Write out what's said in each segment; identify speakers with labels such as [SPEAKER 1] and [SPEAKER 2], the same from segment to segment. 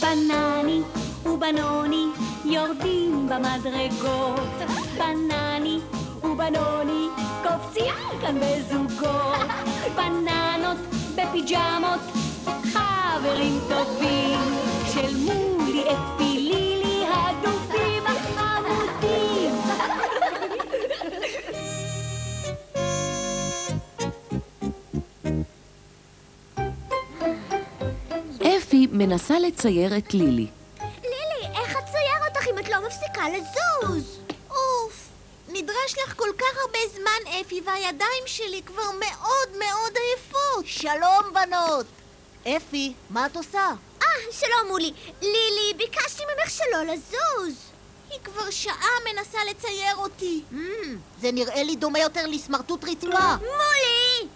[SPEAKER 1] בנני ובנוני יורדים במדרגות. בנני ובנוני קופצים כאן בזוגות. בננות בפיג'מות, חברים טובים,
[SPEAKER 2] מנסה לצייר את לילי.
[SPEAKER 3] לילי, איך אצייר אותך אם את לא מפסיקה לזוז? אוף, נדרש לך כל כך הרבה זמן, אפי, והידיים שלי כבר מאוד מאוד עייפות.
[SPEAKER 4] שלום, בנות! אפי, מה את עושה?
[SPEAKER 3] אה, שלום מולי. לילי, ביקשתי ממך שלא לזוז. היא כבר שעה מנסה לצייר אותי.
[SPEAKER 4] Mm, זה נראה לי דומה יותר לסמרטוט רצפה.
[SPEAKER 3] מולי!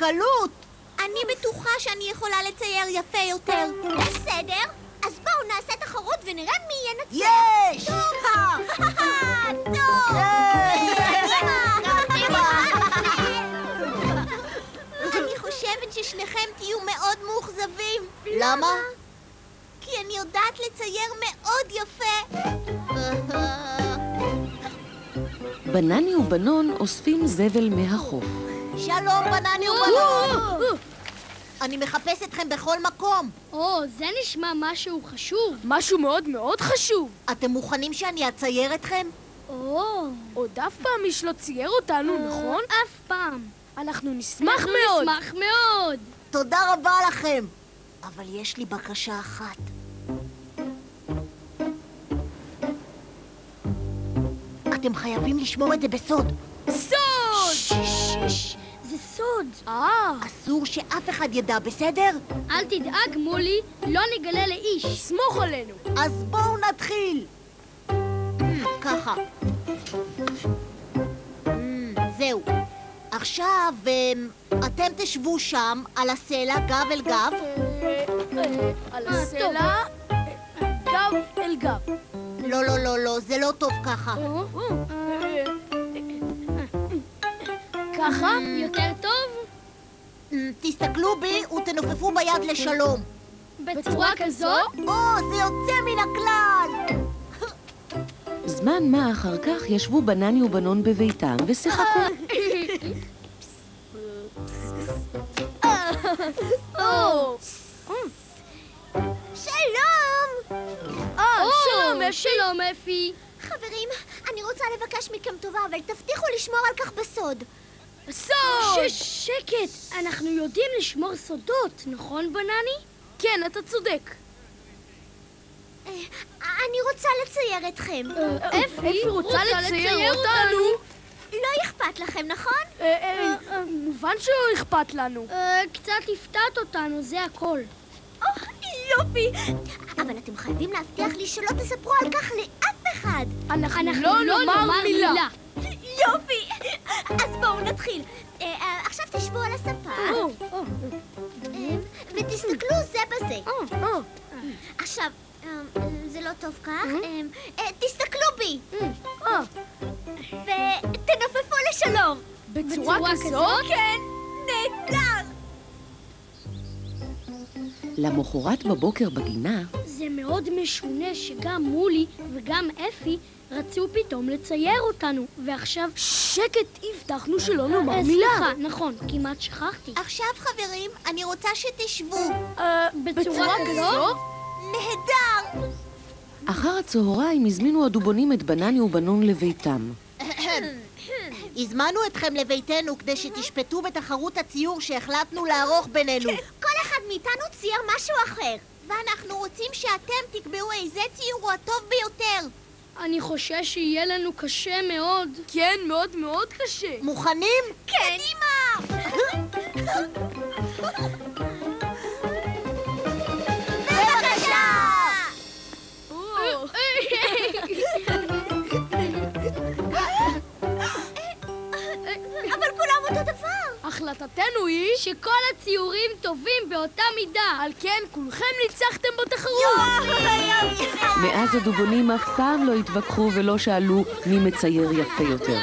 [SPEAKER 4] בקלות!
[SPEAKER 3] אני בטוחה שאני יכולה לצייר יפה יותר. בסדר, אז בואו נעשה תחרות ונראה מי ינצח.
[SPEAKER 4] יש!
[SPEAKER 3] טוב! אני חושבת ששניכם תהיו מאוד מאוכזבים.
[SPEAKER 4] למה?
[SPEAKER 3] כי אני יודעת לצייר מאוד יפה.
[SPEAKER 2] בנני ובנון אוספים זבל מהחוף.
[SPEAKER 4] שלום, בנני ובנות! אני מחפש אתכם בכל מקום.
[SPEAKER 5] או, זה נשמע משהו חשוב.
[SPEAKER 6] משהו מאוד מאוד חשוב.
[SPEAKER 4] אתם מוכנים שאני אצייר אתכם?
[SPEAKER 5] או,
[SPEAKER 6] עוד אף פעם איש לא צייר אותנו, נכון?
[SPEAKER 5] אף פעם.
[SPEAKER 6] אנחנו נשמח
[SPEAKER 5] אנחנו
[SPEAKER 6] מאוד.
[SPEAKER 5] נשמח מאוד.
[SPEAKER 4] תודה רבה לכם. אבל יש לי בקשה אחת. אתם חייבים לשמור את זה בסוד.
[SPEAKER 6] סוד!
[SPEAKER 5] סוד.
[SPEAKER 6] אה,
[SPEAKER 4] אסור שאף אחד ידע, בסדר?
[SPEAKER 5] אל תדאג, מולי, לא נגלה לאיש.
[SPEAKER 6] סמוך עלינו.
[SPEAKER 4] אז בואו נתחיל. Mm, ככה. Mm, זהו. עכשיו, אמ, אתם תשבו שם, על הסלע, גב אל גב.
[SPEAKER 6] אה, אה, על
[SPEAKER 5] אה,
[SPEAKER 6] הסלע, אה, גב אל גב.
[SPEAKER 4] לא, לא, לא, לא, זה לא טוב ככה.
[SPEAKER 6] ככה?
[SPEAKER 5] יותר טוב?
[SPEAKER 4] Mm, תסתכלו בי ותנופפו ביד לשלום.
[SPEAKER 5] בצורה כזו?
[SPEAKER 4] או, זה יוצא מן הכלל!
[SPEAKER 2] זמן מה אחר כך ישבו בנני ובנון בביתם ושיחקו.
[SPEAKER 3] שלום!
[SPEAKER 6] אה,
[SPEAKER 5] או,
[SPEAKER 6] שלום, אפי.
[SPEAKER 5] שלום, אפי.
[SPEAKER 3] חברים, אני רוצה לבקש מכם טובה, אבל תבטיחו לשמור על כך בסוד.
[SPEAKER 6] סוד!
[SPEAKER 5] ש- שקט, אנחנו יודעים לשמור סודות, נכון, בנני?
[SPEAKER 6] כן, אתה צודק.
[SPEAKER 3] אה, אני רוצה לצייר אתכם.
[SPEAKER 6] אפי רוצה לצייר אותנו.
[SPEAKER 3] לא אכפת לכם, נכון?
[SPEAKER 6] אה, אה, מובן שלא אכפת לנו.
[SPEAKER 5] אה, קצת הפתעת אותנו, זה הכל.
[SPEAKER 3] יופי! אבל אתם חייבים להבטיח לי שלא תספרו על כך לאף אחד.
[SPEAKER 6] אנחנו
[SPEAKER 5] אנחנו
[SPEAKER 6] לא נאמר מילה.
[SPEAKER 3] יופי! אז בואו נתחיל. אה, אה, עכשיו תשבו על הספה אה, ותסתכלו זה בזה. עכשיו, זה לא טוב כך. תסתכלו בי ותנופפו לשלום.
[SPEAKER 6] בצורה? כזאת?
[SPEAKER 3] כן, נהדר!
[SPEAKER 2] למחרת בבוקר בגינה,
[SPEAKER 5] זה מאוד משונה שגם מולי וגם אפי רצו פתאום לצייר אותנו, ועכשיו...
[SPEAKER 6] שקט, הבטחנו שלא נאמר
[SPEAKER 5] אה,
[SPEAKER 6] מילה.
[SPEAKER 5] סליחה, נכון, כמעט שכחתי.
[SPEAKER 3] עכשיו, חברים, אני רוצה שתשבו.
[SPEAKER 6] אה,
[SPEAKER 5] בצורה כזאת?
[SPEAKER 3] נהדר!
[SPEAKER 2] אחר הצהריים הזמינו הדובונים את בנני ובנון לביתם.
[SPEAKER 4] הזמנו אתכם לביתנו כדי שתשפטו בתחרות הציור שהחלטנו לערוך בינינו.
[SPEAKER 3] כל אחד מאיתנו צייר משהו אחר. ואנחנו רוצים שאתם תקבעו איזה ציור הוא הטוב ביותר.
[SPEAKER 5] אני חושש שיהיה לנו קשה מאוד.
[SPEAKER 6] כן, מאוד מאוד קשה.
[SPEAKER 4] מוכנים?
[SPEAKER 3] קדימה!
[SPEAKER 6] החלטתנו היא
[SPEAKER 5] שכל הציורים טובים באותה מידה.
[SPEAKER 6] על כן כולכם ניצחתם בתחרות.
[SPEAKER 2] מאז הדובונים אף פעם לא התווכחו ולא שאלו מי מצייר יפה יותר.